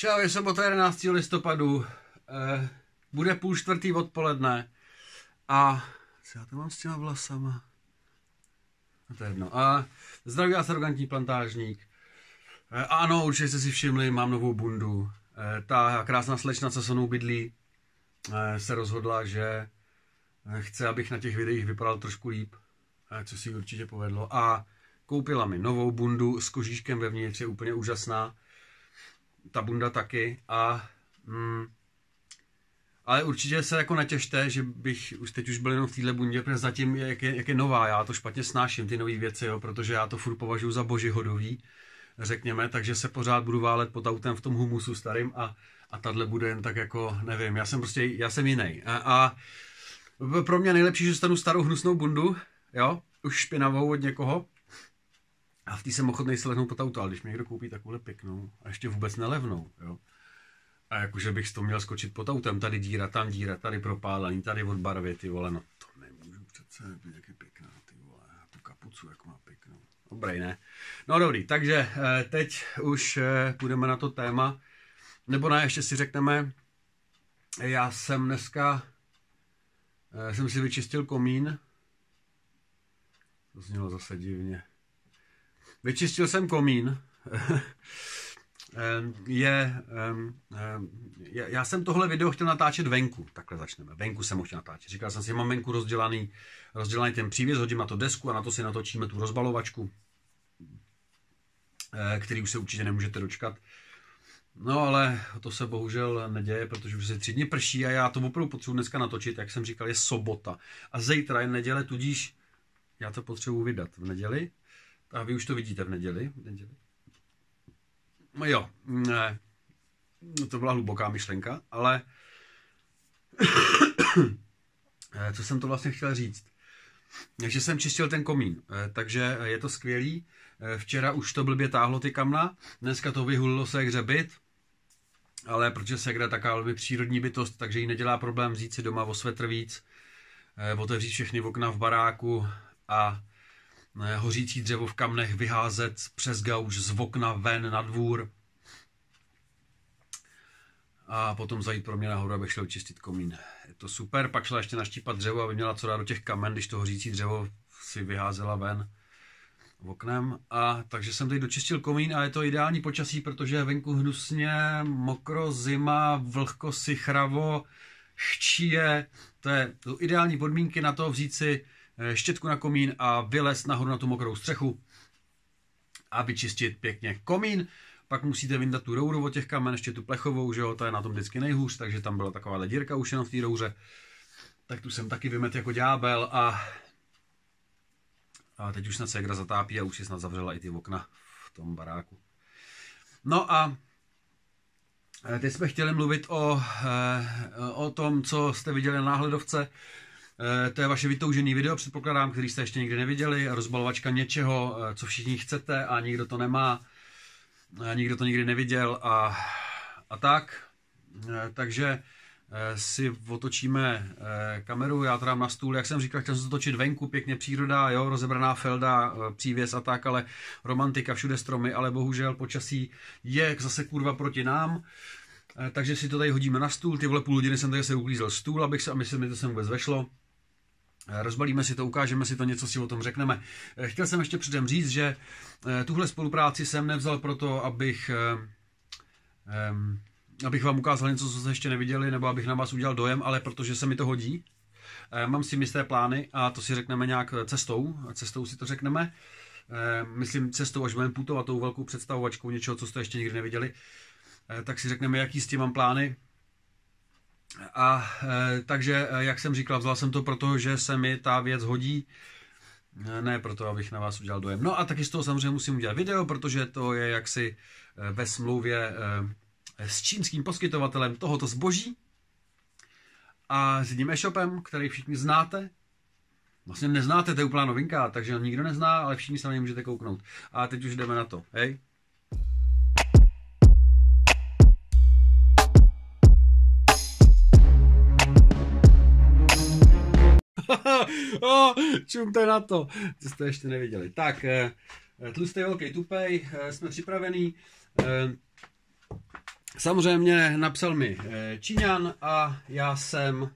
Čau, je sobota 11. listopadu, eh, bude půl čtvrtý odpoledne a co já to mám s těma vlasama? No to je jedno. A zdraví vás arrogantní plantážník. Eh, ano, určitě jste si všimli, mám novou bundu. Eh, ta krásná slečna, co se mnou bydlí, eh, se rozhodla, že eh, chce, abych na těch videích vypadal trošku líp, eh, co si určitě povedlo. A koupila mi novou bundu s kožíškem vevnitř, je úplně úžasná ta bunda taky a mm, ale určitě se jako netěšte, že bych už teď už byl jenom v téhle bundě, protože zatím je, jak, je, jak je nová, já to špatně snáším, ty nové věci, jo, protože já to furt považuji za božihodový, řekněme, takže se pořád budu válet pod autem v tom humusu starým a, a tahle bude jen tak jako, nevím, já jsem prostě, já jsem jiný. A, a pro mě nejlepší, že stanu starou hnusnou bundu, jo, už špinavou od někoho, a v té jsem ochotný se lehnout pod auto, ale když mi někdo koupí takovou pěknou a ještě vůbec nelevnou, jo. A jakože bych to měl skočit pod autem, tady díra, tam díra, tady propálený, tady od barvy, ty vole, no to nemůžu přece, jak je pěkná, ty vole, a tu kapucu, jak má pěknou. Dobrý, ne? No dobrý, takže eh, teď už eh, půjdeme na to téma, nebo ne, ještě si řekneme, já jsem dneska, eh, jsem si vyčistil komín, to znělo zase divně. Vyčistil jsem komín. je, je, já jsem tohle video chtěl natáčet venku. Takhle začneme. Venku jsem ho chtěl natáčet. Říkal jsem si, mám venku rozdělaný, rozdělaný ten přívěs, hodím na to desku a na to si natočíme tu rozbalovačku, eh, který už se určitě nemůžete dočkat. No ale to se bohužel neděje, protože už se tři dny prší a já to opravdu potřebuji dneska natočit, jak jsem říkal, je sobota. A zítra je neděle, tudíž já to potřebuji vydat v neděli, a vy už to vidíte v neděli. V neděli. No jo, ne. To byla hluboká myšlenka, ale co jsem to vlastně chtěl říct? Takže jsem čistil ten komín, takže je to skvělý. Včera už to blbě táhlo ty kamna, dneska to vyhulilo se jak řebit, ale protože se je taková velmi přírodní bytost, takže jí nedělá problém vzít si doma o svetr víc, otevřít všechny okna v baráku a hořící dřevo v kamnech vyházet přes gauč z okna ven na dvůr a potom zajít pro mě nahoru, abych šel čistit komín. Je to super, pak šla ještě naštípat dřevo, aby měla co dát do těch kamen, když to hořící dřevo si vyházela ven oknem. A takže jsem teď dočistil komín a je to ideální počasí, protože je venku hnusně, mokro, zima, vlhko, sichravo, chčíje. To je ideální podmínky na to vzít si štětku na komín a vylez nahoru na tu mokrou střechu a vyčistit pěkně komín. Pak musíte vyndat tu rouru od těch kamen, ještě tu plechovou, že jo, ta je na tom vždycky nejhůř, takže tam byla taková dírka už jenom v té rouře. Tak tu jsem taky vymet jako ďábel a, a teď už snad ségra zatápí a už si snad zavřela i ty okna v tom baráku. No a eh, teď jsme chtěli mluvit o, eh, o tom, co jste viděli na náhledovce. Eh, to je vaše vytoužený video, předpokládám, který jste ještě nikdy neviděli. Rozbalovačka něčeho, eh, co všichni chcete a nikdo to nemá. A nikdo to nikdy neviděl a, a tak. Eh, takže si otočíme kameru, já to dám na stůl, jak jsem říkal, chtěl jsem to točit venku, pěkně příroda, jo, rozebraná felda, přívěs a tak, ale romantika, všude stromy, ale bohužel počasí je zase kurva proti nám, takže si to tady hodíme na stůl, ty vole půl hodiny jsem tady se uklízel stůl, abych se, a myslím, že to sem vůbec vešlo. Rozbalíme si to, ukážeme si to, něco si o tom řekneme. Eh, chtěl jsem ještě předem říct, že eh, tuhle spolupráci jsem nevzal proto, abych, eh, abych vám ukázal něco, co jste ještě neviděli, nebo abych na vás udělal dojem, ale protože se mi to hodí. Mám si jisté plány a to si řekneme nějak cestou, cestou si to řekneme. Myslím cestou, až budeme putovat tou velkou představovačkou něčeho, co jste ještě nikdy neviděli, tak si řekneme, jaký s tím mám plány, a e, takže, e, jak jsem říkal, vzal jsem to proto, že se mi ta věc hodí, e, ne proto, abych na vás udělal dojem. No a taky z toho samozřejmě musím udělat video, protože to je jaksi ve smlouvě s čínským poskytovatelem tohoto zboží a s jedním e-shopem, který všichni znáte. Vlastně neznáte, to je úplná novinka, takže nikdo nezná, ale všichni se na něj můžete kouknout. A teď už jdeme na to, hej? oh, čumte na to, co jste ještě neviděli. Tak, eh, tlustý velký tupej, eh, jsme připravený. Eh, samozřejmě napsal mi eh, Číňan a já jsem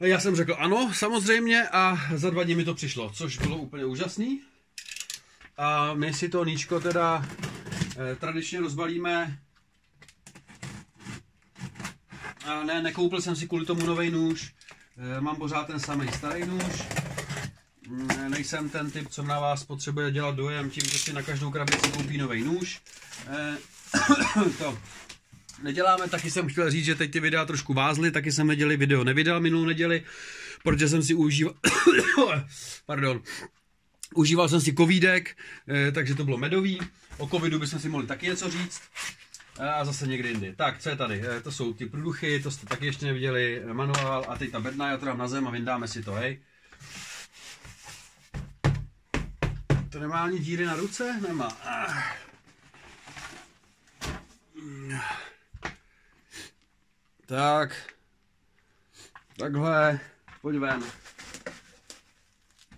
já jsem řekl ano, samozřejmě a za dva dny mi to přišlo, což bylo úplně úžasný. A my si to níčko teda eh, tradičně rozbalíme. A ne, nekoupil jsem si kvůli tomu nový nůž. Eh, mám pořád ten samý starý nůž. Mm, nejsem ten typ, co na vás potřebuje dělat dojem tím, že si na každou krabici koupí nový nůž. Eh, to neděláme, taky jsem chtěl říct, že teď ty videa trošku vázly, taky jsem neděli video nevydal minulou neděli, protože jsem si užíval, pardon, užíval jsem si covidek, eh, takže to bylo medový, o covidu bychom si mohli taky něco říct. A zase někdy jindy. Tak, co je tady? Eh, to jsou ty průduchy, to jste taky ještě neviděli, manuál a teď ta bedna, já to dám na zem a vyndáme si to, hej. To nemá ani díry na ruce? Nemá. Tak. Takhle. Pojď ven.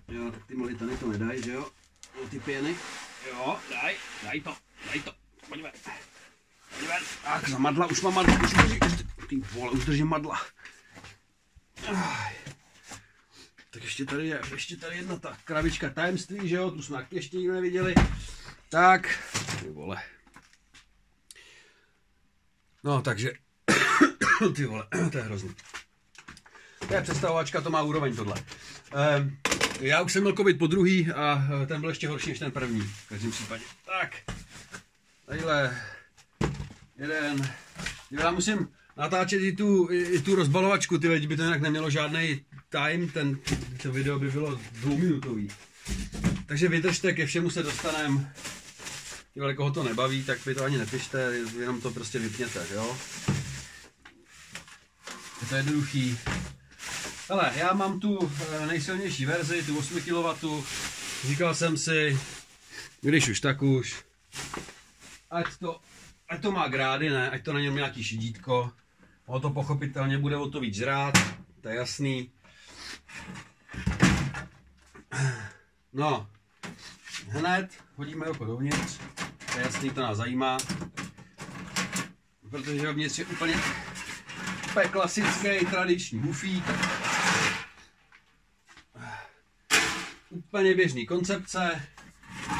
Jo, tak ty molitany to nedají, že jo? Ty pěny. Jo, daj, daj to, daj to. Pojď ven. Tak, za madla, už mám madla, už drží, ty vole, už držím madla. Tak ještě tady je, ještě tady jedna ta krabička tajemství, že jo, tu jsme ještě nikdo neviděli. Tak, ty vole. No, takže, ty vole, to je hrozný. To je představovačka, to má úroveň tohle. Ehm, já už jsem měl covid po druhý a eh, ten byl ještě horší než ten první, v každém případě. Tak, tadyhle, jeden, já musím natáčet i tu, i tu rozbalovačku, ty lidi by to jinak nemělo žádný time, ten, to video by bylo dvouminutový. Takže vydržte, ke všemu se dostaneme. Tyhle, koho to nebaví, tak vy to ani nepište, jenom to prostě vypněte, jo? Je to jednoduchý. Ale já mám tu eh, nejsilnější verzi, tu 8 kW. Říkal jsem si, když už tak už, ať to, ať to má grády, ne, ať to na něm nějaký šidítko. O to pochopitelně bude o to víc žrát, to je jasný. No, hned hodíme oko dovnitř, to je jasný, to nás zajímá. Protože dovnitř je úplně, úplně klasický tradiční bufík. Úplně běžný koncepce.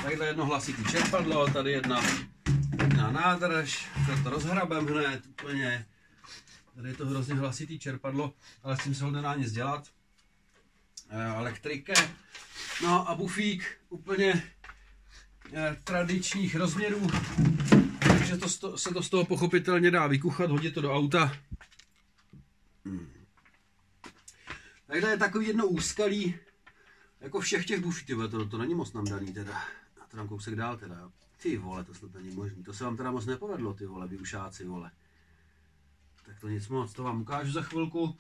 Takhle jedno hlasitý čerpadlo, tady jedna, jedna nádrž, to rozhrabem hned úplně. Tady je to hrozně hlasitý čerpadlo, ale s tím se ho nedá nic dělat. E, elektrike. No a bufík úplně e, tradičních rozměrů, takže to, se to z toho pochopitelně dá vykuchat, hodit to do auta. Takhle je takový jedno úskalí, jako všech těch bufí, tyhle, to, to není moc nám daný teda. A to dám kousek dál teda. Ty vole, to snad není možný. To se vám teda moc nepovedlo, ty vole, vyušáci, vole. Tak to nic moc, to vám ukážu za chvilku.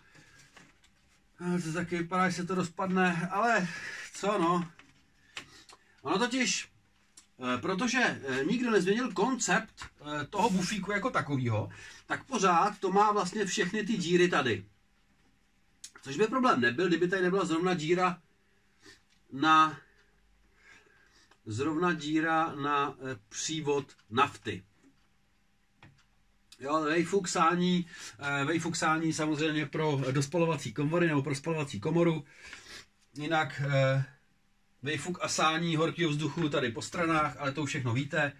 To taky vypadá, že se to rozpadne, ale co no. Ono totiž, eh, protože eh, nikdo nezměnil koncept eh, toho bufíku jako takového, tak pořád to má vlastně všechny ty díry tady. Což by problém nebyl, kdyby tady nebyla zrovna díra na zrovna díra na e, přívod nafty. Jo, vejfuksání, e, vejfuksání samozřejmě pro dospalovací komory nebo pro spalovací komoru. Jinak e, vejfuk a sání horkého vzduchu tady po stranách, ale to všechno víte.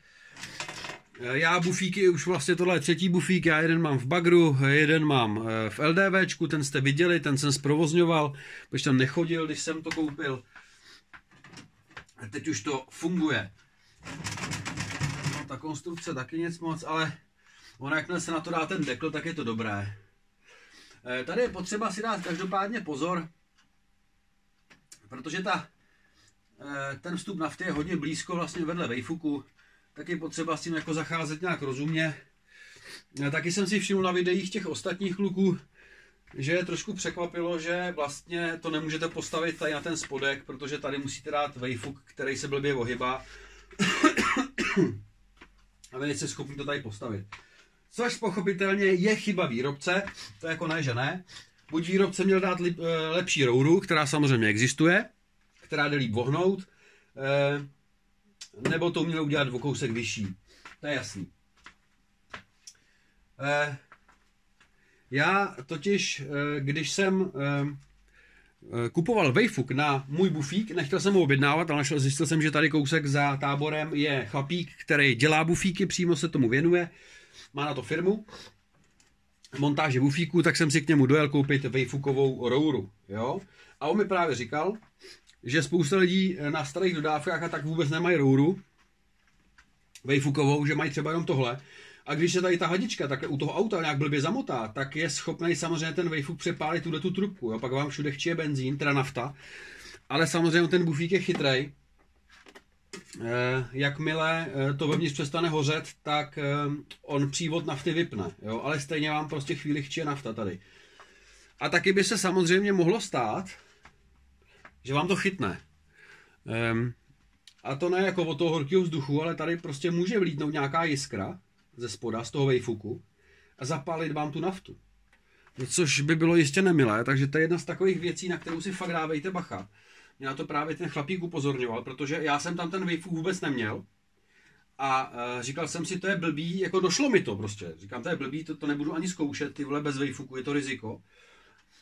Já bufíky, už vlastně tohle je třetí bufík, já jeden mám v bagru, jeden mám v LDVčku, ten jste viděli, ten jsem zprovozňoval, protože tam nechodil, když jsem to koupil. Teď už to funguje. No, ta konstrukce taky nic moc, ale ono jakmile se na to dá ten dekl, tak je to dobré. E, tady je potřeba si dát každopádně pozor, protože ta, e, ten vstup nafty je hodně blízko vlastně vedle vejfuku, tak je potřeba s tím jako zacházet nějak rozumně. E, taky jsem si všiml na videích těch ostatních kluků, že je trošku překvapilo, že vlastně to nemůžete postavit tady na ten spodek, protože tady musíte dát vejfuk, který se blbě ohybá. A vy nejste schopni to tady postavit. Což pochopitelně je chyba výrobce, to je jako ne, že ne. Buď výrobce měl dát lip, eh, lepší rouru, která samozřejmě existuje, která jde líp vohnout, eh, nebo to měl udělat o kousek vyšší. To je jasný. Já totiž, eh, když jsem eh, eh, kupoval Wayfuk na můj bufík, nechtěl jsem ho objednávat, ale našel, zjistil jsem, že tady kousek za táborem je chlapík, který dělá bufíky, přímo se tomu věnuje, má na to firmu, montáže bufíků, tak jsem si k němu dojel koupit Wayfukovou rouru, jo. A on mi právě říkal, že spousta lidí na starých dodávkách a tak vůbec nemají rouru, Wayfukovou, že mají třeba jenom tohle, a když je tady ta hadička takhle u toho auta nějak blbě zamotá, tak je schopný samozřejmě ten Wayfuk přepálit tuhle tu trubku. Jo? Pak vám všude chčije benzín, teda nafta. Ale samozřejmě ten bufík je chytrej. Eh, jakmile eh, to vevnitř přestane hořet, tak eh, on přívod nafty vypne. Jo? Ale stejně vám prostě chvíli chčije nafta tady. A taky by se samozřejmě mohlo stát, že vám to chytne. Um, a to ne jako od toho horkého vzduchu, ale tady prostě může vlítnout nějaká jiskra ze spoda, z toho vejfuku a zapálit vám tu naftu. Což by bylo jistě nemilé, takže to je jedna z takových věcí, na kterou si fakt dávejte bacha. Mě na to právě ten chlapík upozorňoval, protože já jsem tam ten vejfuk vůbec neměl. A uh, říkal jsem si, to je blbý, jako došlo mi to prostě. Říkám, to je blbý, to, to nebudu ani zkoušet, ty vole, bez vejfuku, je to riziko.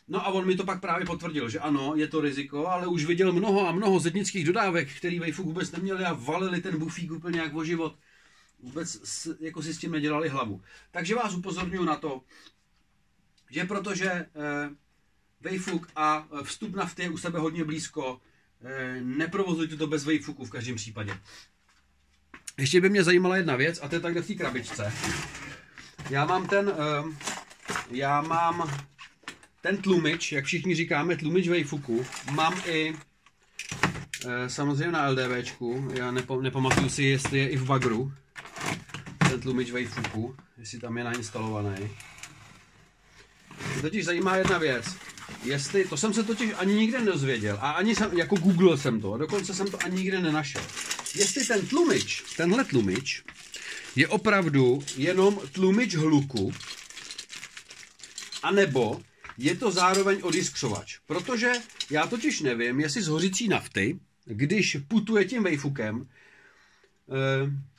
No a on mi to pak právě potvrdil, že ano, je to riziko, ale už viděl mnoho a mnoho zednických dodávek, který vejfuk vůbec neměli a valili ten bufík úplně jak o život vůbec s, jako si s tím nedělali hlavu. Takže vás upozorňuji na to, že protože eh, Wayfuk a vstup nafty je u sebe hodně blízko, eh, neprovozujte to bez Wayfuku v každém případě. Ještě by mě zajímala jedna věc, a to je takhle v té krabičce. Já mám ten, eh, já mám ten tlumič, jak všichni říkáme, tlumič Wayfuku, mám i eh, samozřejmě na LDVčku, já nepo, nepamatuju si, jestli je i v bagru, ten tlumič Wayfuku, jestli tam je nainstalovaný. Totiž zajímá jedna věc. Jestli, to jsem se totiž ani nikde nedozvěděl a ani jsem, jako Google jsem to, a dokonce jsem to ani nikde nenašel. Jestli ten tlumič, tenhle tlumič, je opravdu jenom tlumič hluku, anebo je to zároveň odiskřovač. Protože já totiž nevím, jestli z hořící nafty, když putuje tím vejfukem, eh,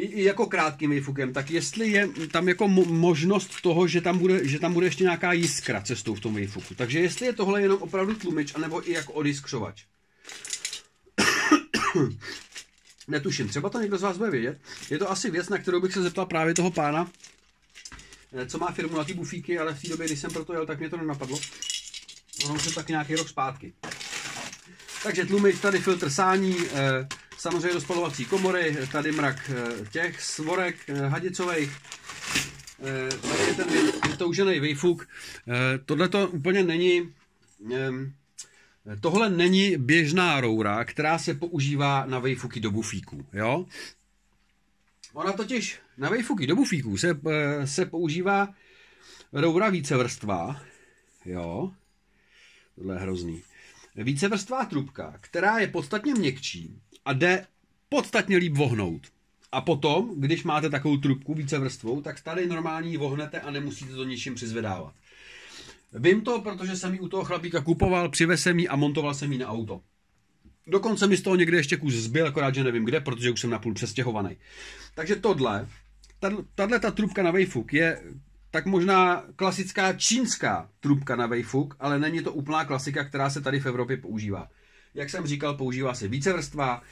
i, i jako krátkým výfukem, tak jestli je tam jako možnost toho, že tam, bude, že tam bude ještě nějaká jiskra cestou v tom výfuku. Takže jestli je tohle jenom opravdu tlumič, anebo i jako odiskřovač. Netuším, třeba to někdo z vás bude vědět. Je to asi věc, na kterou bych se zeptal právě toho pána, eh, co má firmu na ty bufíky, ale v té době, když jsem proto jel, tak mě to nenapadlo. Ono už je tak nějaký rok zpátky. Takže tlumič, tady filtr sání, eh, samozřejmě do spalovací komory, tady mrak eh, těch svorek eh, hadicových, eh, tady je ten vytoužený výfuk. Tohle to úplně není, tohle není běžná roura, která se používá na vejfuky do bufíků, jo? Ona totiž na vejfuky do bufíků se, se používá roura vícevrstvá, jo? Tohle je hrozný. Vícevrstvá trubka, která je podstatně měkčí a jde podstatně líp vohnout. A potom, když máte takovou trubku více vrstvou, tak tady normální vohnete a nemusíte to ničím přizvedávat. Vím to, protože jsem ji u toho chlapíka kupoval, přivez jsem ji a montoval jsem ji na auto. Dokonce mi z toho někde ještě kus zbyl, akorát, že nevím kde, protože už jsem napůl přestěhovaný. Takže tohle, tahle ta trubka na Wayfuk je tak možná klasická čínská trubka na Wayfuk, ale není to úplná klasika, která se tady v Evropě používá. Jak jsem říkal, používá se vícevrstva,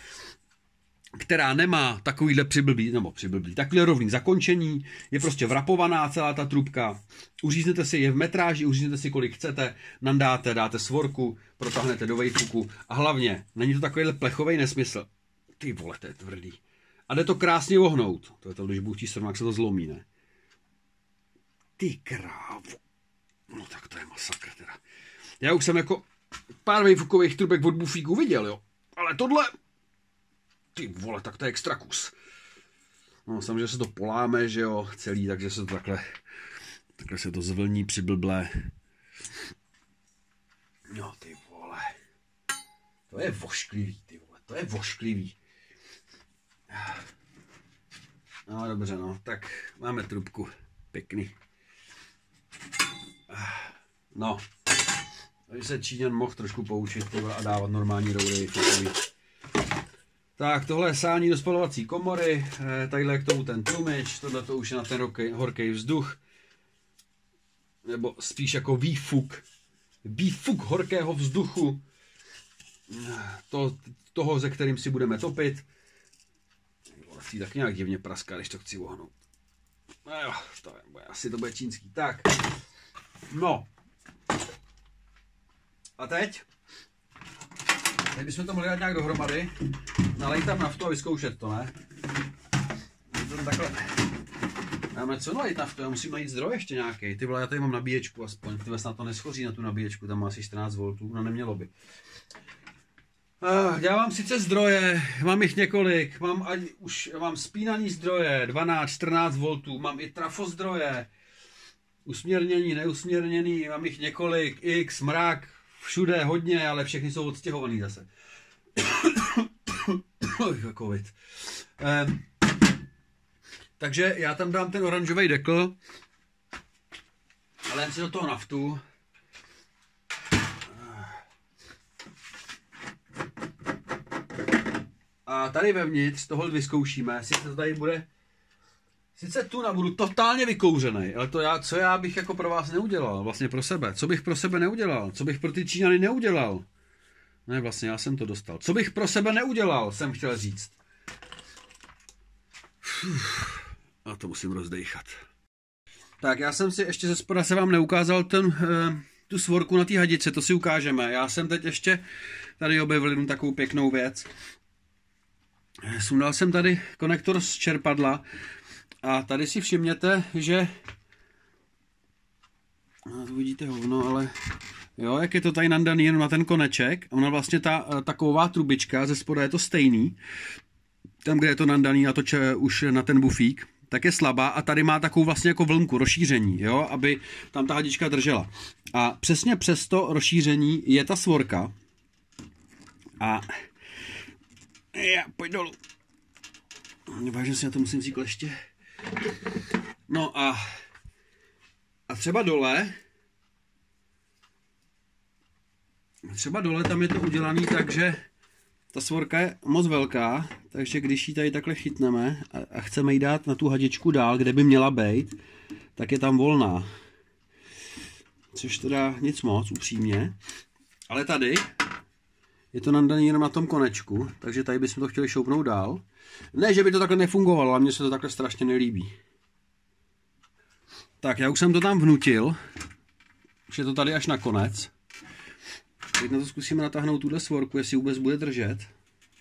která nemá takovýhle přiblblý, nebo přiblblý, takhle rovný zakončení, je prostě vrapovaná celá ta trubka, uříznete si je v metráži, uříznete si kolik chcete, nandáte, dáte svorku, protáhnete do vejfuku a hlavně, není to takovýhle plechový nesmysl. Ty vole, to je tvrdý. A jde to krásně ohnout. To je to, když Bůh jak se to zlomí, ne? Ty krávo. No tak to je masakr teda. Já už jsem jako pár vejfukových trubek od bufíku viděl, jo. Ale tohle, ty vole, tak to je extra kus. No samozřejmě se to poláme, že jo, celý, takže se to takhle, takhle se to zvlní přiblblé. No ty vole. To je vošklivý, ty vole, to je vošklivý. No dobře, no, tak máme trubku. Pěkný. No, takže se Číňan mohl trošku poučit a dávat normální roury. Tak, tohle je sání do spalovací komory, eh, tadyhle k tomu ten tlumič, tohle to už je na ten horký, horký vzduch, nebo spíš jako výfuk, výfuk horkého vzduchu, to, toho, ze kterým si budeme topit. Asi tak nějak divně praská, když to chci ohnout. No jo, to je, asi to bude čínský. Tak, no. A teď? Teď bychom to mohli dát nějak dohromady. Nalej tam naftu a vyzkoušet to, ne? To takhle. Máme co nalejt naftu? Já musím najít zdroj ještě nějaký. Ty vole, já tady mám nabíječku aspoň. Ty snad to neschoří na tu nabíječku, tam má asi 14 V, no nemělo by. Uh, já mám sice zdroje, mám jich několik, mám ani, už mám spínaný zdroje, 12, 14 V, mám i trafo zdroje, usměrnění, neusměrněný, mám jich několik, X, mrak, všude hodně, ale všechny jsou odstěhovaný zase. Covid. Um, takže já tam dám ten oranžový dekl, ale jen si do toho naftu. A tady vevnitř toho vyzkoušíme, sice to tady bude, sice tu na budu totálně vykouřený, ale to já, co já bych jako pro vás neudělal, vlastně pro sebe, co bych pro sebe neudělal, co bych pro ty Číňany neudělal. Ne, vlastně já jsem to dostal. Co bych pro sebe neudělal, jsem chtěl říct. A to musím rozdejchat. Tak já jsem si ještě ze spoda se vám neukázal ten, eh, tu svorku na té hadice, to si ukážeme. Já jsem teď ještě tady objevil jednu takovou pěknou věc. Sundal jsem tady konektor z čerpadla a tady si všimněte, že vidíte hovno, ale jo, jak je to tady nandaný jenom na ten koneček, ona vlastně ta taková trubička, ze spoda je to stejný, tam, kde je to nandaný a to če, už na ten bufík, tak je slabá a tady má takovou vlastně jako vlnku, rozšíření, jo, aby tam ta hadička držela. A přesně přes to rozšíření je ta svorka a já, pojď dolů. Vážně si na to musím vzít kleště. No a, a třeba dole, třeba dole tam je to udělané tak, že ta svorka je moc velká, takže když ji tady takhle chytneme a, a chceme ji dát na tu hadičku dál, kde by měla být, tak je tam volná. Což teda nic moc, upřímně. Ale tady je to nandaný jenom na tom konečku, takže tady bychom to chtěli šoupnout dál. Ne, že by to takhle nefungovalo, ale mně se to takhle strašně nelíbí. Tak, já už jsem to tam vnutil. Už je to tady až na konec. Teď na to zkusíme natáhnout tuhle svorku, jestli vůbec bude držet.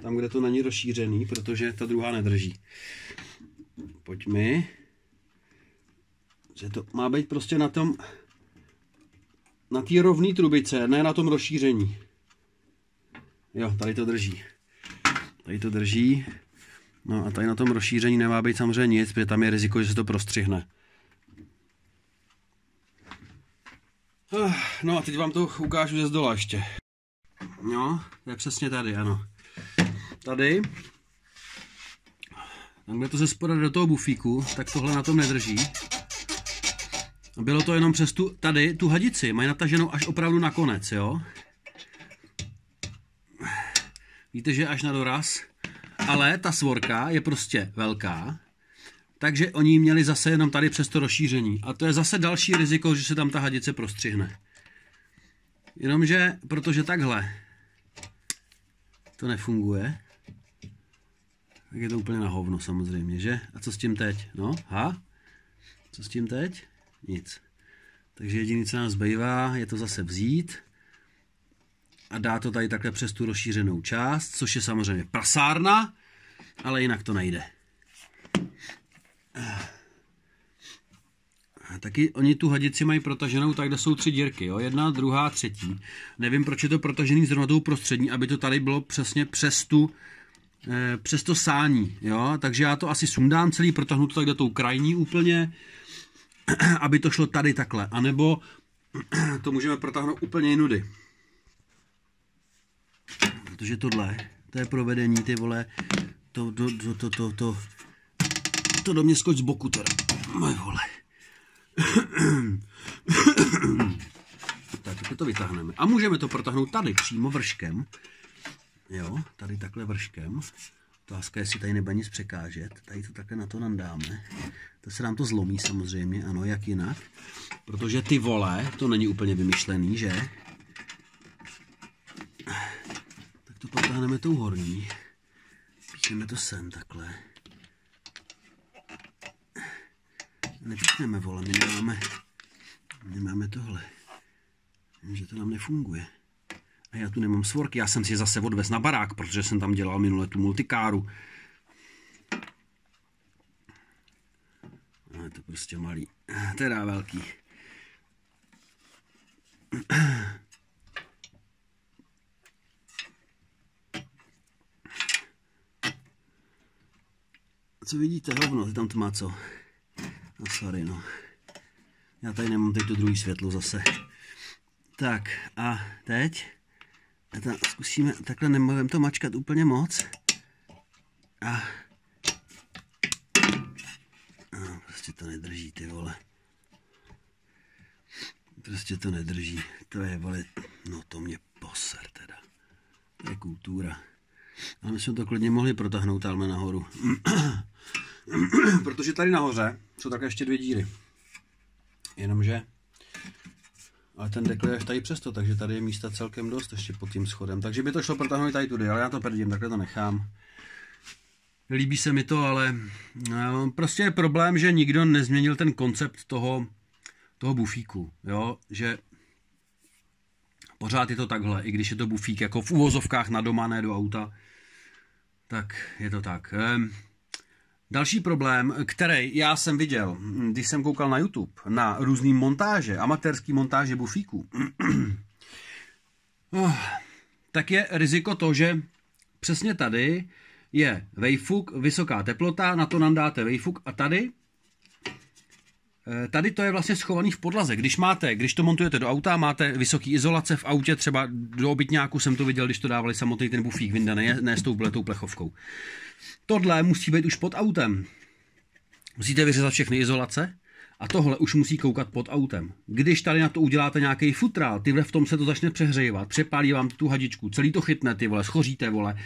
Tam, kde to není rozšířený, protože ta druhá nedrží. Pojď mi. Že to má být prostě na tom na té rovné trubice, ne na tom rozšíření. Jo, tady to drží. Tady to drží. No a tady na tom rozšíření nemá být samozřejmě nic, protože tam je riziko, že se to prostřihne. Ah, no a teď vám to ukážu ze zdola ještě. No, to je přesně tady, ano. Tady, tam kde to ze spoda do toho bufíku, tak tohle na tom nedrží. Bylo to jenom přes tu, tady, tu hadici, mají nataženou až opravdu na konec, jo. Víte, že až na doraz. Ale ta svorka je prostě velká, takže oni měli zase jenom tady přes to rozšíření. A to je zase další riziko, že se tam ta hadice prostřihne. Jenomže, protože takhle to nefunguje, tak je to úplně na hovno samozřejmě, že? A co s tím teď? No, ha? Co s tím teď? Nic. Takže jediné, co nás zbývá, je to zase vzít a dá to tady takhle přes tu rozšířenou část, což je samozřejmě prasárna, ale jinak to nejde. A taky oni tu hadici mají protaženou tak, kde jsou tři dírky, jo? jedna, druhá, třetí. Nevím, proč je to protažený zrovna tou prostřední, aby to tady bylo přesně přes tu, eh, přes to sání, jo? takže já to asi sundám celý, protáhnu to tak do tou krajní úplně, aby to šlo tady takhle, anebo to můžeme protáhnout úplně jinudy. Protože tohle, to je provedení, ty vole, to, to, to, to, to, to, to do mě skoč z boku teda. Moje vole. tak, to vytáhneme. A můžeme to protáhnout tady, přímo vrškem. Jo, tady takhle vrškem. Otázka, jestli tady nebude nic překážet. Tady to takhle na to nandáme. To se nám to zlomí samozřejmě, ano, jak jinak. Protože ty vole, to není úplně vymyšlený, že? To potáhneme tou horní. Píchneme to sem takhle. Nepíchneme, vole, my nemáme, my máme tohle. Že to nám nefunguje. A já tu nemám svorky, já jsem si zase odvez na barák, protože jsem tam dělal minule tu multikáru. A je to prostě malý. Teda velký. Co vidíte, hovno, ty tam to má co? No sorry, no. Já tady nemám teď to druhý světlo zase. Tak a teď ta, zkusíme, takhle nebudeme to mačkat úplně moc. A, a prostě to nedrží, ty vole. Prostě to nedrží. To je, vole, no to mě poser teda. To je kultura. Ale my jsme to klidně mohli protáhnout tam nahoru. Protože tady nahoře jsou také ještě dvě díry. Jenomže ale ten dekl je tady přesto, takže tady je místa celkem dost ještě pod tím schodem. Takže by to šlo protáhnout tady tudy, ale já to prdím, takhle to nechám. Líbí se mi to, ale no, prostě je problém, že nikdo nezměnil ten koncept toho, toho bufíku, jo, že pořád je to takhle, i když je to bufík jako v uvozovkách na doma, ne do auta, tak je to tak. Ehm, Další problém, který já jsem viděl, když jsem koukal na YouTube, na různý montáže, amatérský montáže bufíků, oh, tak je riziko to, že přesně tady je vejfuk, vysoká teplota, na to nám dáte vejfuk a tady Tady to je vlastně schovaný v podlaze. Když máte, když to montujete do auta, máte vysoký izolace v autě, třeba do obytňáku jsem to viděl, když to dávali samotný ten bufík vyndaný, ne s tou plechovkou. Tohle musí být už pod autem. Musíte vyřezat všechny izolace a tohle už musí koukat pod autem. Když tady na to uděláte nějaký futrál, ty v tom se to začne přehřívat, přepálí vám tu hadičku, celý to chytne, ty vole, schoříte, vole.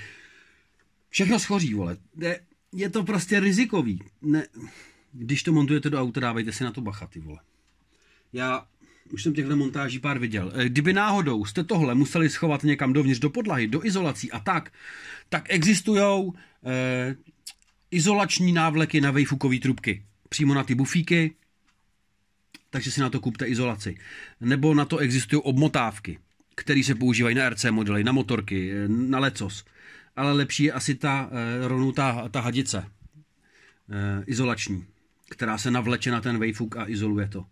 Všechno schoří, vole. Je, je to prostě rizikový. Ne, když to montujete do auta, dávejte si na to bacha, ty vole. Já už jsem těchto montáží pár viděl. Eh, kdyby náhodou jste tohle museli schovat někam dovnitř do podlahy, do izolací a tak, tak existují eh, izolační návleky na vejfukové trubky. Přímo na ty bufíky, takže si na to kupte izolaci. Nebo na to existují obmotávky, které se používají na RC modely, na motorky, eh, na lecos. Ale lepší je asi ta eh, rovnou ta, ta hadice eh, izolační, která se navleče na ten vejfuk a izoluje to.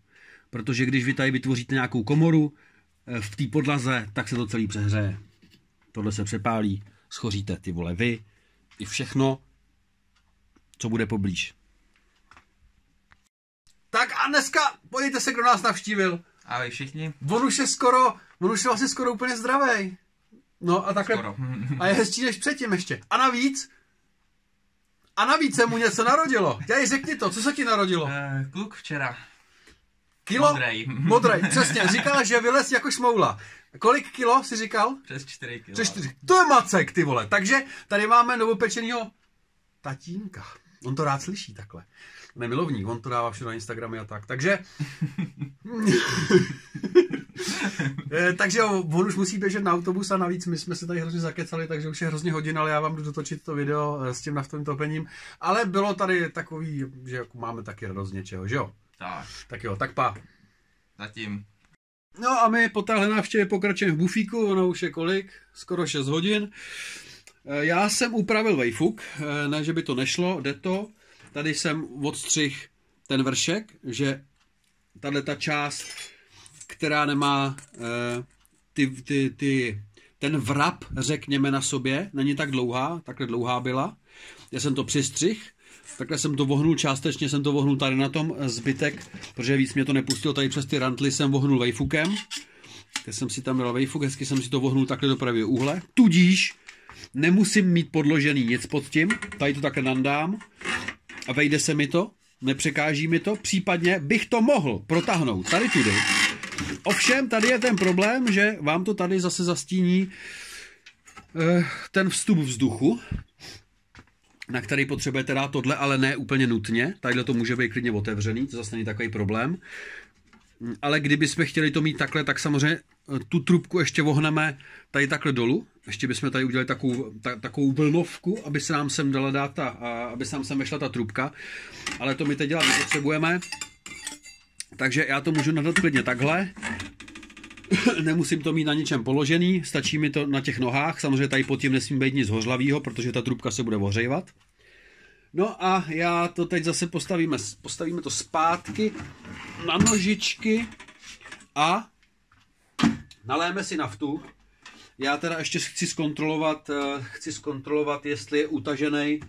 Protože když vy tady vytvoříte nějakou komoru eh, v té podlaze, tak se to celý přehřeje. Tohle se přepálí, schoříte ty vole vy, i všechno, co bude poblíž. Tak a dneska, pojďte se, kdo nás navštívil. Ahoj všichni. On už je skoro, on už je vlastně skoro úplně zdravý. No a takhle, Skoro. a je hezčí než předtím ještě. A navíc, a navíc se mu něco narodilo. Já řekni to, co se ti narodilo? Uh, kluk včera. Kilo? Modrej. Modrej, přesně. Říkal, že vylez jako šmoula. Kolik kilo si říkal? Přes 4 kg. Přes čtyři. To je macek, ty vole. Takže tady máme novopečenýho tatínka. On to rád slyší takhle. Nemilovník, on to dává všude na Instagramy a tak. Takže... Eh, takže on už musí běžet na autobus a navíc my jsme se tady hrozně zakecali, takže už je hrozně hodin, ale já vám jdu dotočit to video eh, s tím naftovým topením. Ale bylo tady takový, že jako máme taky radost něčeho, že jo? Tak, Tak jo, tak pa. zatím. No a my po téhle návštěvě pokračujeme v bufíku, ono už je kolik? Skoro 6 hodin. E, Já jsem upravil vejfuk, ne, že by to nešlo, jde to. Tady jsem odstřih ten vršek, že tahle ta část, která nemá e, ty, ty, ty, ten vrap, řekněme na sobě, není tak dlouhá, takhle dlouhá byla. Já jsem to přistřih, takhle jsem to vohnul částečně, jsem to vohnul tady na tom eh, zbytek, protože víc mě to nepustilo tady přes ty rantly, jsem vohnul vejfukem. Teď jsem si tam dal vejfuk, hezky jsem si to vohnul takhle do pravého úhle. Tudíž nemusím mít podložený nic pod tím, tady to takhle nandám a vejde se mi to, nepřekáží mi to, případně bych to mohl protáhnout tady tudy. Ovšem, tady je ten problém, že vám to tady zase zastíní eh, ten vstup vzduchu, na který potřebujete dát tohle, ale ne úplně nutně. Tadyhle to může být klidně otevřený, to zase není takový problém. Mm, Ale kdyby jsme chtěli to mít takhle, tak samozřejmě eh, tu trubku ještě vohneme tady takhle dolů. Ještě bychom tady udělali takovou, ta, takovou vlnovku, aby se nám sem dala dát ta, a, aby se nám sem vešla ta trubka. Ale to my teď dělat nepotřebujeme. Takže já to můžu nadat klidně takhle. Nemusím to mít na ničem položený, stačí mi to na těch nohách. Samozřejmě tady pod tím nesmí být nic hořlavého, protože ta trubka se bude ohřejvat. No a já to teď zase postavíme, postavíme to zpátky na nožičky a naléme si naftu. Já teda ještě chci zkontrolovat, eh, chci zkontrolovat, jestli je utažený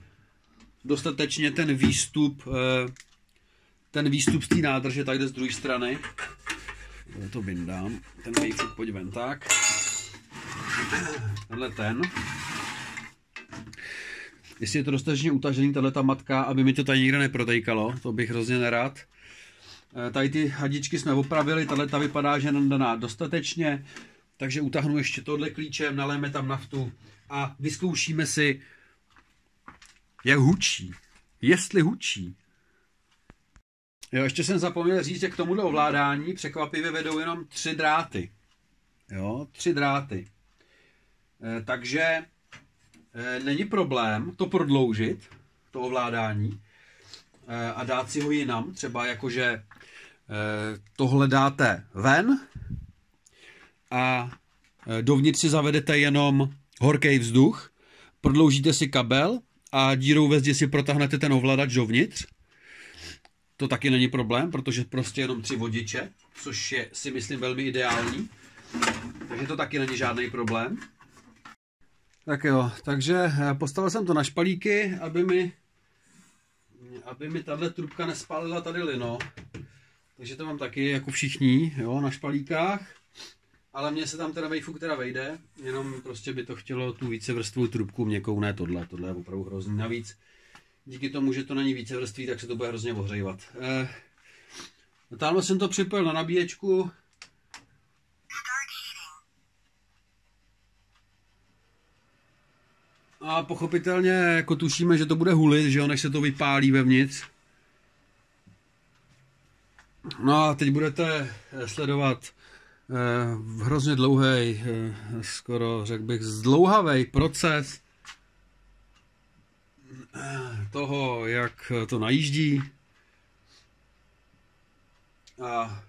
dostatečně ten výstup, eh, ten výstup z té nádrže tady z druhé strany. Já to vyndám, ten vejfuk pojď ven, tak. Tenhle ten. Jestli je to dostatečně utažený, tahle ta matka, aby mi to tady nikde neprotejkalo, to bych hrozně nerad. Eh, Tady ty hadičky jsme opravili, tahle ta vypadá, že je daná dostatečně, takže utáhnu ještě tohle klíčem, naléme tam naftu a vyzkoušíme si, jak hučí. Jestli hučí. Jo, ještě jsem zapomněl říct, že k tomuhle ovládání překvapivě vedou jenom tři dráty. Jo, tři dráty. E, takže není problém to prodloužit, to ovládání, e, a dát si ho jinam, třeba jakože e, tohle dáte ven a dovnitř si zavedete jenom horký vzduch, prodloužíte si kabel a dírou ve zdi si protáhnete ten ovladač dovnitř. To taky není problém, protože prostě jenom tři vodiče, což je si myslím velmi ideální. Takže to taky není žádný problém. Tak jo, takže eh, postavil jsem to na špalíky, aby mi, aby mi tahle trubka nespálila tady lino. Takže to mám taky jako všichni, jo, na špalíkách. Ale mně se tam teda vejfuk teda vejde, jenom prostě by to chtělo tu vícevrstvou trubku měkkou, ne tohle, tohle je opravdu hrozný. Navíc díky tomu, že to není vícevrství, tak se to bude hrozně ohřejvat. Eh, tamhle jsem to připojil na nabíječku. A pochopitelně jako tušíme, že to bude hulit, že jo, než se to vypálí vevnitř. No a teď budete eh, sledovat eh, hrozně dlouhý, eh, skoro řekl bych zdlouhavý proces eh, toho, jak to najíždí. A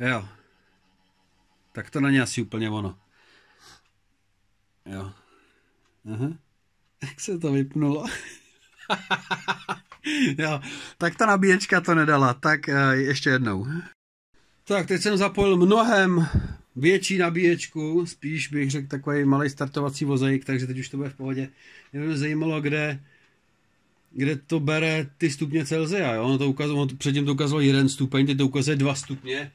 Jo. Tak to není asi úplně ono. Jo. Aha. Jak se to vypnulo? jo. Tak ta nabíječka to nedala. Tak uh, ještě jednou. Tak, teď jsem zapojil mnohem větší nabíječku, spíš bych řekl takový malý startovací vozejk, takže teď už to bude v pohodě. Mě by zajímalo, kde, kde to bere ty stupně Celsia. Jo? Ono to ukazalo, ono předtím to ukazalo jeden stupeň, teď to ukazuje dva stupně.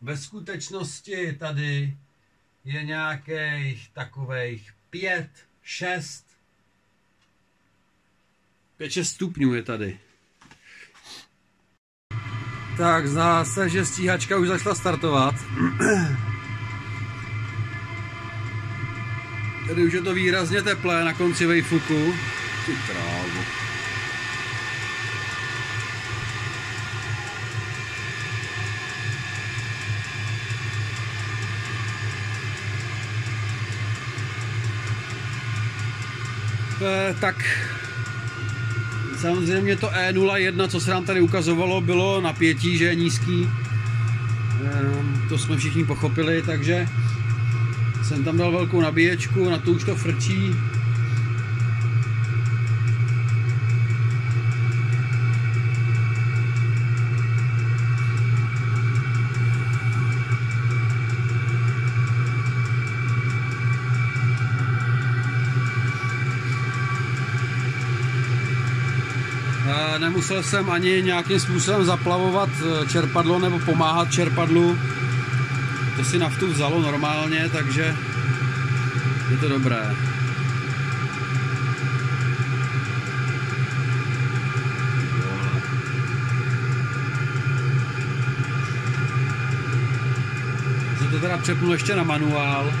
Ve skutečnosti tady je nějakých takových pět, šest, pět, šest stupňů je tady. Tak zase, že stíhačka už začala startovat. Tady už je to výrazně teplé na konci vejfuku. Ty krávo. Tak samozřejmě to E01, co se nám tady ukazovalo, bylo napětí, že je nízký. Eh, to jsme všichni pochopili, takže jsem tam dal velkou nabíječku, na to už to frčí. Eh, Nemusel jsem ani nějakým způsobem zaplavovat eh, čerpadlo nebo pomáhat čerpadlu. To si naftu vzalo normálně, takže Je to dobré. Jsem to teda přepnul ještě na manuál.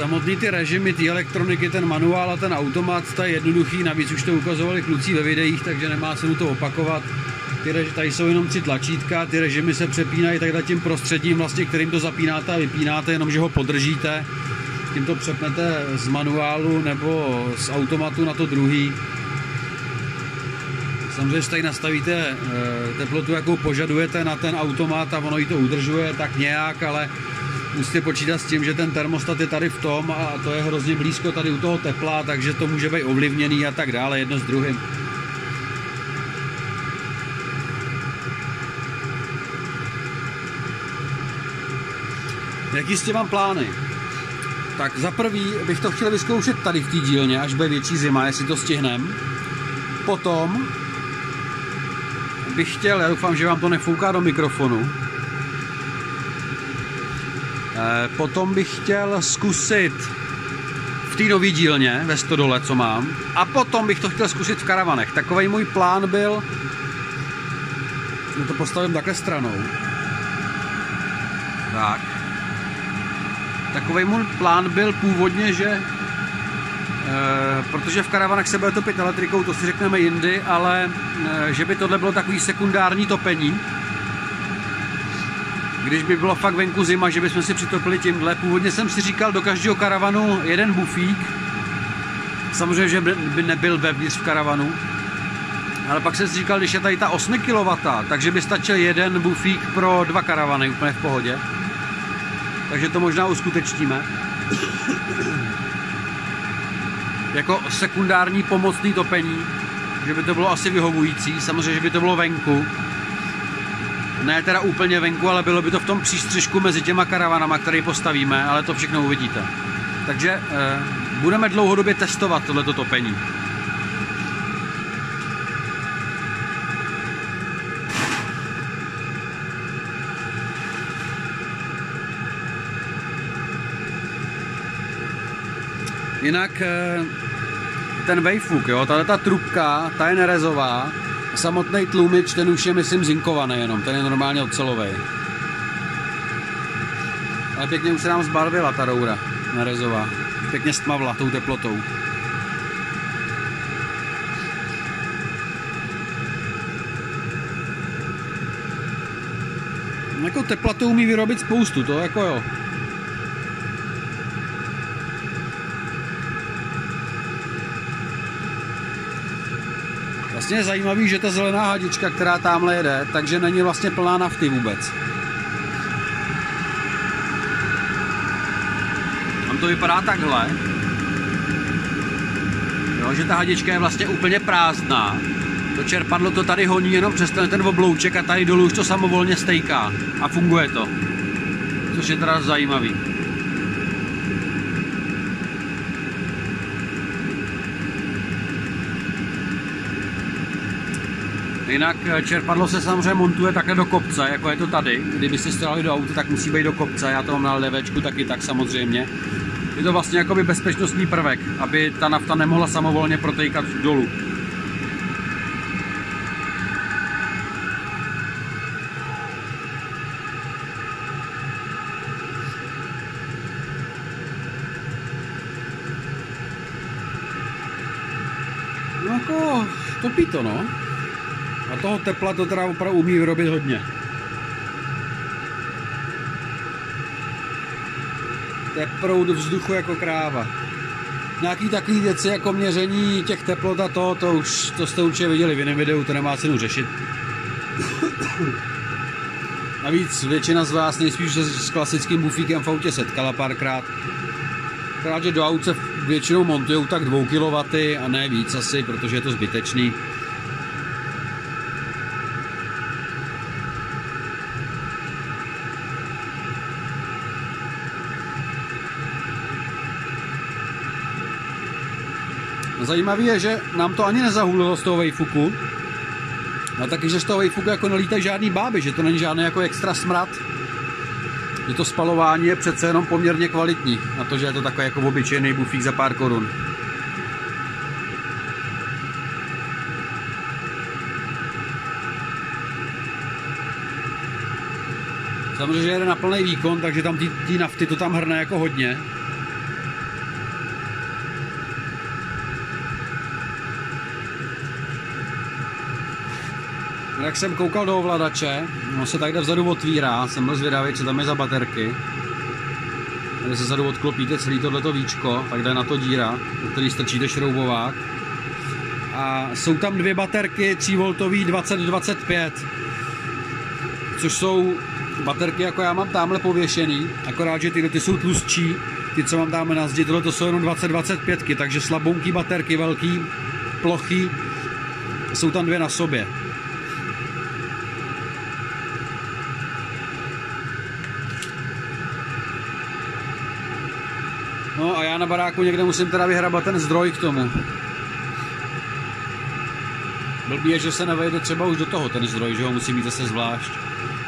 Samotný ty režimy, ty elektroniky, ten manuál a ten automat, to je jednoduchý, navíc už to ukazovali kluci ve videích, takže nemá cenu to opakovat. Ty rež, tady jsou jenom tři tlačítka, ty režimy se přepínají takhle tím prostředím, vlastně, kterým to zapínáte a vypínáte, jenom že ho podržíte. Tím to přepnete z manuálu nebo z automatu na to druhý. Samozřejmě, že tady nastavíte eh, teplotu, jakou požadujete na ten automat a ono ji to udržuje tak nějak, ale musíte počítat s tím, že ten termostat je tady v tom a to je hrozně blízko tady u toho tepla, takže to může být ovlivněný a tak dále, jedno s druhým. Jaký tím mám plány? Tak za prvý bych to chtěl vyzkoušet tady v té dílně, až bude větší zima, jestli to stihnem. Potom bych chtěl, já doufám, že vám to nefouká do mikrofonu, potom bych chtěl zkusit v té nový dílně ve Stodole, co mám. A potom bych to chtěl zkusit v karavanech. Takový můj plán byl, že to postavím takhle stranou. Tak. Takový můj plán byl původně, že e, protože v karavanech se bude topit elektrikou, to si řekneme jindy, ale e, že by tohle bylo takový sekundární topení, když by bylo fakt venku zima, že bychom si přitopili tímhle. Původně jsem si říkal do každého karavanu jeden bufík. Samozřejmě, že by nebyl vevnitř v karavanu. Ale pak jsem si říkal, když je tady ta 8 kW, takže by stačil jeden bufík pro dva karavany úplně v pohodě. Takže to možná uskutečníme. jako sekundární pomocný topení, že by to bylo asi vyhovující. Samozřejmě, že by to bylo venku, ne teda úplně venku, ale bylo by to v tom přístřežku mezi těma karavanama, které postavíme, ale to všechno uvidíte. Takže eh, budeme dlouhodobě testovat tohleto topení. Jinak eh, ten Wayfook, jo, tahle ta trubka, ta je nerezová, Samotný tlumič, ten už je, myslím, zinkovaný jenom, ten je normálně ocelový. Ale pěkně už se nám zbarvila ta roura narezová. Pěkně stmavla tou teplotou. Jako tepla to umí vyrobit spoustu, to jako jo. Vlastně je zajímavý, že ta zelená hadička, která tamhle jede, takže není vlastně plná nafty vůbec. Tam to vypadá takhle. Jo, že ta hadička je vlastně úplně prázdná. To čerpadlo to tady honí jenom přes ten, ten oblouček a tady dolů už to samovolně stejká. A funguje to. Což je teda zajímavý. Jinak eh, čerpadlo se samozřejmě montuje také do kopce, jako je to tady. Kdybyste strali do auta, tak musí být do kopce. Já to mám na levečku taky tak samozřejmě. Je to vlastně jakoby bezpečnostní prvek, aby ta nafta nemohla samovolně protejkat dolů. No jako, topí to no. Toho tepla to teda opravdu umí vyrobit hodně. To je proud vzduchu jako kráva. Nějaký takový věci jako měření těch teplot a to, to už to jste určitě viděli v jiném videu, to nemá cenu řešit. Navíc většina z vás nejspíš se s klasickým bufíkem v autě setkala párkrát. Akorát, že do aut se většinou montují tak 2 kW a ne víc asi, protože je to zbytečný. Zajímavé je, že nám to ani nezahulilo z toho Wayfuku. A taky, že z toho vejfuku jako nelítají žádný báby, že to není žádný jako extra smrad. Že to spalování je přece jenom poměrně kvalitní. Na to, že je to takový jako obyčejný bufík za pár korun. Samozřejmě, že jede na plný výkon, takže tam ty nafty to tam hrne jako hodně. Jak jsem koukal do ovladače, on se takhle vzadu otvírá, jsem byl zvědavý, co tam je za baterky. Tady se vzadu odklopíte celý tohleto víčko, tak jde na to díra, do který strčíte šroubovák. A jsou tam dvě baterky 3V 2025, což jsou baterky, jako já mám tamhle pověšený, akorát, že tyhle ty jsou tlustší, ty, co mám dáme na zdi, tohle to jsou jenom 2025, takže slabonký baterky, velký, plochy, jsou tam dvě na sobě. No a já na baráku někde musím teda vyhrabat ten zdroj k tomu. Blbý je, že se nevejde třeba už do toho ten zdroj, že ho musí mít zase zvlášť.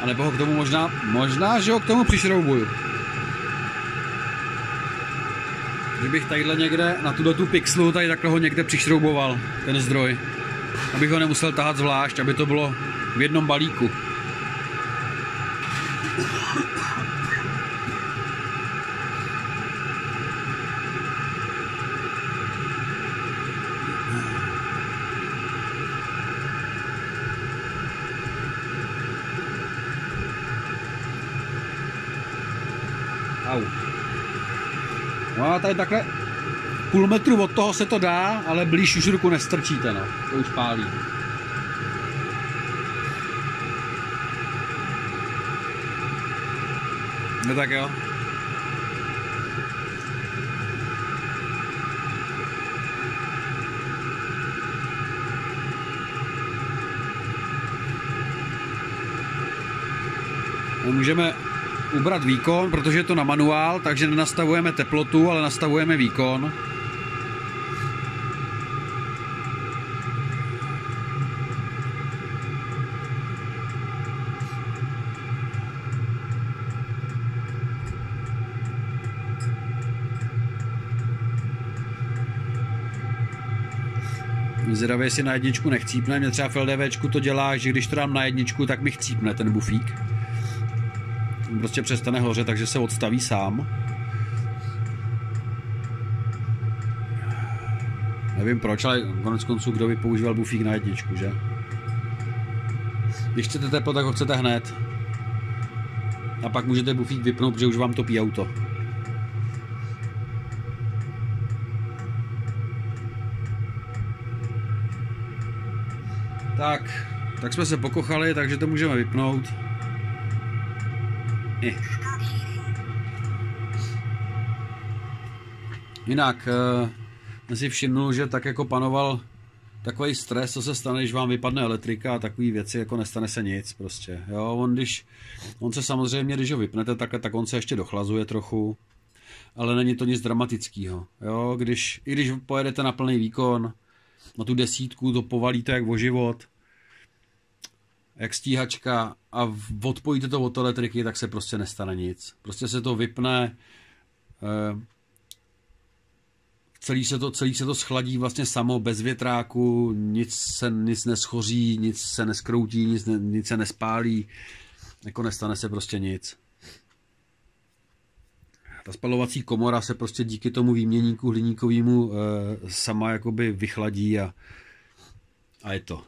A nebo ho k tomu možná, možná, že ho k tomu přišroubuju. Kdybych tadyhle někde na tuto tu pixlu, tady takhle ho někde přišrouboval, ten zdroj. Abych ho nemusel tahat zvlášť, aby to bylo v jednom balíku. Au. No a tady takhle půl metru od toho se to dá, ale blíž už ruku nestrčíte, no. To už pálí. No tak jo. Můžeme ubrat výkon, protože je to na manuál, takže nenastavujeme teplotu, ale nastavujeme výkon. Zvědavě, jestli na jedničku nechcípne. Mě třeba v LDVčku to dělá, že když to dám na jedničku, tak mi chcípne ten bufík prostě přestane hořet, takže se odstaví sám. Nevím proč, ale konec konců kdo by používal bufík na jedničku, že? Když chcete teplo, tak ho chcete hned. A pak můžete bufík vypnout, protože už vám topí auto. Tak, tak jsme se pokochali, takže to můžeme vypnout. I. Jinak uh, jsem si všimnul, že tak jako panoval takový stres, co se stane, když vám vypadne elektrika a takové věci, jako nestane se nic prostě. Jo, on když, on se samozřejmě, když ho vypnete, tak, tak on se ještě dochlazuje trochu, ale není to nic dramatického. Jo, když, i když pojedete na plný výkon, na tu desítku, to povalíte jak o život, jak stíhačka a odpojíte to od elektriky, tak se prostě nestane nic. Prostě se to vypne, eh, celý se to, celý se to schladí vlastně samo, bez větráku, nic se nic neschoří, nic se neskroutí, nic, ne, nic se nespálí, jako nestane se prostě nic. Ta spalovací komora se prostě díky tomu výměníku hliníkovému e, sama jakoby vychladí a, a je to.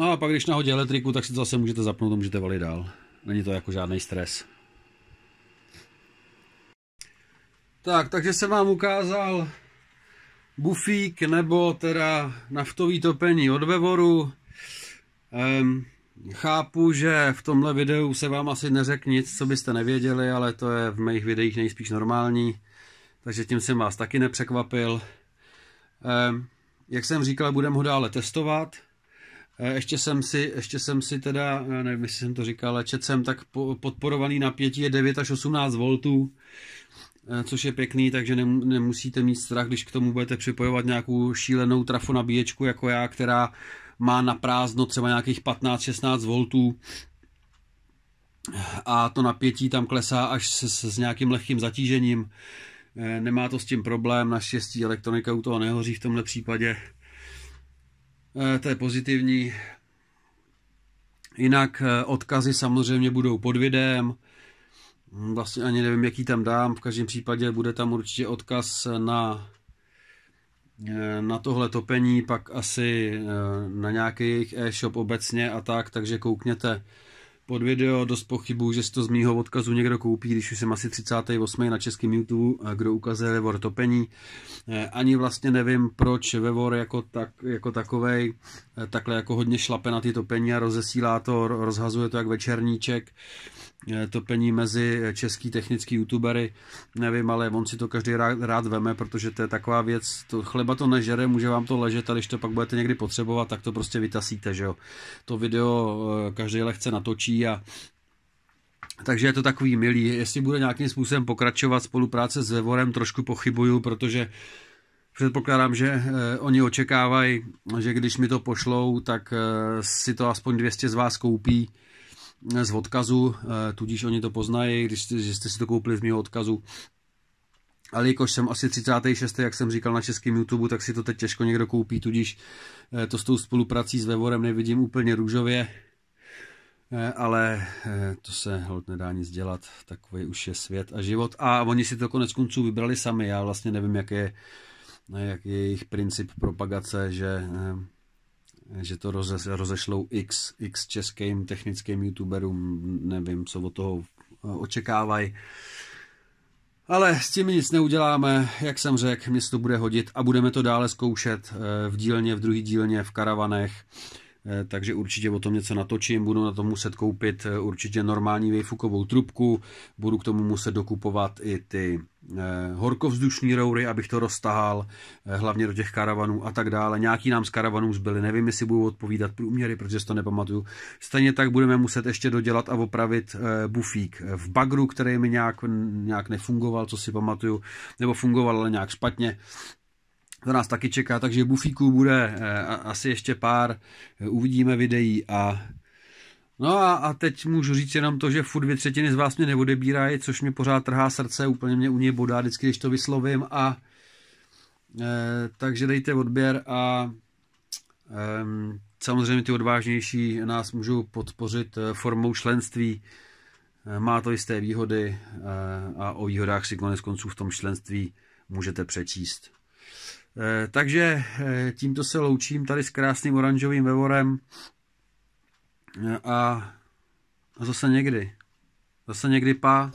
No a pak když nahodí elektriku, tak si to zase můžete zapnout a můžete valit dál. Není to jako žádný stres. Tak, takže jsem vám ukázal bufík nebo teda naftový topení od Vevoru. Um, chápu, že v tomhle videu se vám asi neřek nic, co byste nevěděli, ale to je v mých videích nejspíš normální, takže tím jsem vás taky nepřekvapil. Um, jak jsem říkal, budeme ho dále testovat. Eh, ještě jsem si, ještě jsem si teda, nevím, jestli jsem to říkal, ale čet jsem, tak podporovaný napětí je 9 až 18 V. eh, což je pěkný, takže nemusíte mít strach, když k tomu budete připojovat nějakou šílenou trafu nabíječku jako já, která má na prázdno třeba nějakých 15-16 voltů a to napětí tam klesá až s, s nějakým lehkým zatížením. Eh, nemá to s tím problém, naštěstí elektronika u toho nehoří v tomhle případě. Eh, to je pozitivní. Jinak eh, odkazy samozřejmě budou pod videem. Hm, vlastně ani nevím, jaký tam dám. V každém případě bude tam určitě odkaz na, na tohle topení, pak asi na nějaký jejich e-shop obecně a tak, takže koukněte pod video, dost pochybuju, že si to z mýho odkazu někdo koupí, když už jsem asi 38. na českém YouTube, kdo ukazuje Vevor topení. Eh, ani vlastně nevím, proč Vevor jako, tak, jako takovej eh, takhle jako hodně šlape na ty topení a rozesílá to, rozhazuje to jak večerníček. Eh, topení mezi český technický youtubery, nevím, ale on si to každý rád, rád veme, protože to je taková věc, to chleba to nežere, může vám to ležet a když to pak budete někdy potřebovat, tak to prostě vytasíte, že jo. To video každý lehce natočí a takže je to takový milý. Jestli bude nějakým způsobem pokračovat spolupráce s Vevorem, trošku pochybuju, protože předpokládám, že eh, oni očekávají, že když mi to pošlou, tak eh, si to aspoň 200 z vás koupí z odkazu, eh, tudíž oni to poznají, když jste, jste si to koupili z mého odkazu. Ale jakož jsem asi 36. jak jsem říkal na českém YouTube, tak si to teď těžko někdo koupí, tudíž eh, to s tou spoluprací s Vevorem nevidím úplně růžově. Eh, ale to se hold nedá nic dělat, takový už je svět a život. A oni si to konec konců vybrali sami, já vlastně nevím, jak je, jak je jejich princip propagace, že že to roze, rozešlou x, x českým technickým youtuberům, nevím, co od toho eh, očekávají. Ale s tím nic neuděláme, jak jsem řekl, mě to bude hodit a budeme to dále zkoušet eh, v dílně, v druhý dílně, v karavanech. Eh, takže určitě o tom něco natočím, budu na to muset koupit eh, určitě normální vejfukovou trubku, budu k tomu muset dokupovat i ty eh, horkovzdušní roury, abych to roztahal, hlavně do těch karavanů a tak dále. Nějaký nám z karavanů zbyly, nevím, jestli budou odpovídat průměry, protože si to nepamatuju. Stejně tak budeme muset ještě dodělat a opravit bufík v bagru, který mi nějak, nějak nefungoval, co si pamatuju, nebo fungoval, ale nějak špatně to nás taky čeká, takže bufíků bude eh, asi ještě pár, eh, uvidíme videí a No a, a teď můžu říct jenom to, že furt dvě třetiny z vás mě neodebírají, což mě pořád trhá srdce, úplně mě u něj bodá vždycky, když to vyslovím a e, takže dejte odběr a e, samozřejmě ty odvážnější nás můžou podpořit formou členství. Má to jisté výhody a o výhodách si konec konců v tom členství můžete přečíst. Eh, takže eh, tímto se loučím tady s krásným oranžovým vevorem eh, a zase někdy. Zase někdy pa.